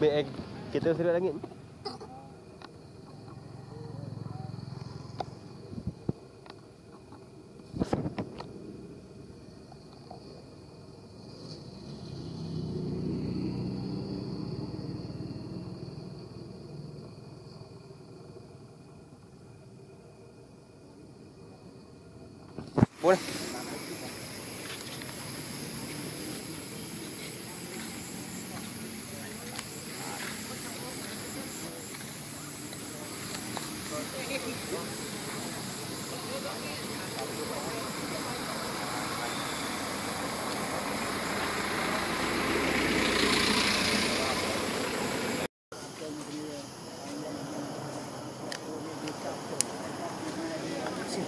Bieg, kita sudah langit. Bueno.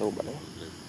តូបអត់ទេ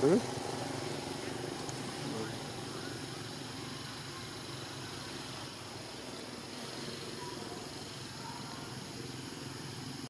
Hmm?